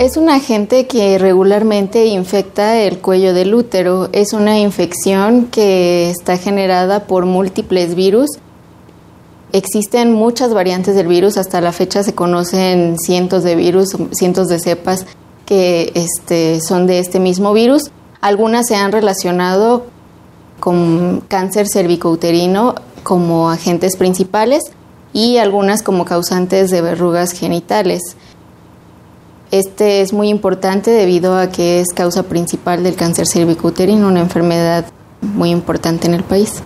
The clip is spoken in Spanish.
Es un agente que regularmente infecta el cuello del útero. Es una infección que está generada por múltiples virus. Existen muchas variantes del virus. Hasta la fecha se conocen cientos de virus, cientos de cepas que este, son de este mismo virus. Algunas se han relacionado con cáncer cervicouterino como agentes principales y algunas como causantes de verrugas genitales. Este es muy importante debido a que es causa principal del cáncer cervicouterino, una enfermedad muy importante en el país.